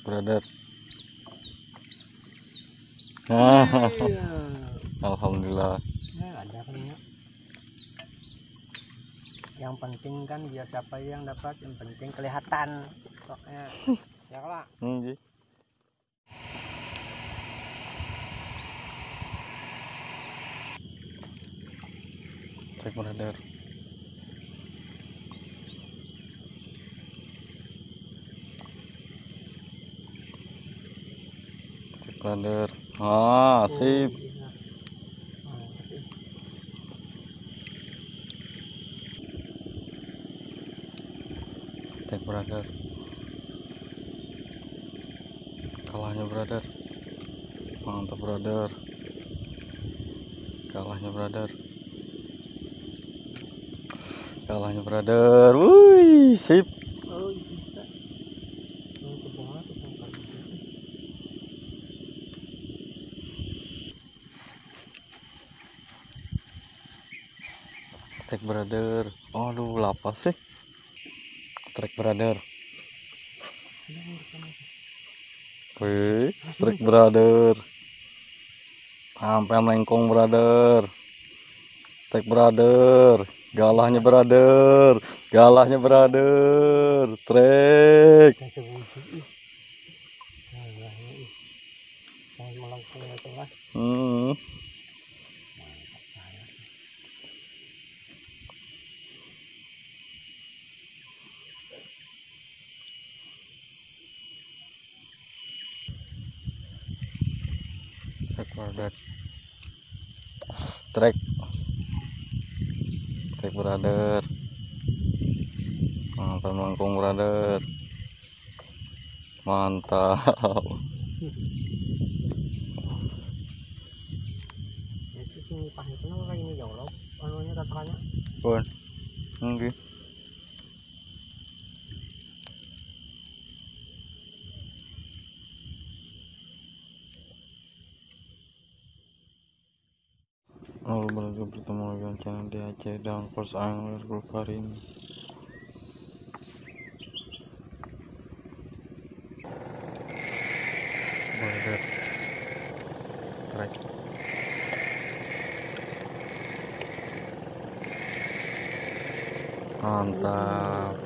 brother Ah, Iya. alhamdulillah Ya, ada kan ya. Yang penting kan biar siapa yang dapat, yang penting kelihatan. Ya kalau Hmm. Cek brother. Brother. Ah, sip. Cek brother. Kalahnya brother. Mantap brother. Kalahnya brother. Kalahnya brother. Wih, sip. Trek brother. Aduh, lapas sih. Trek brother. Wih, trek brother. Sampai melengkung brother. Trek brother. Galahnya brother. Galahnya brother. Trek. Yang sebuju. ih. Nah, ya, ya, ih. Yang melengkung itu lah. Hmm. Mantap saya. Brother. Trek. Trek brother. Mantap melengkung brother. Mantap. Itu nama kayak ini jauh Anunya tatakannya. Pun. Oke. Halo berarti bertemu lagi dengan channel DAC dan First Angler Group hari ini Track. Mantap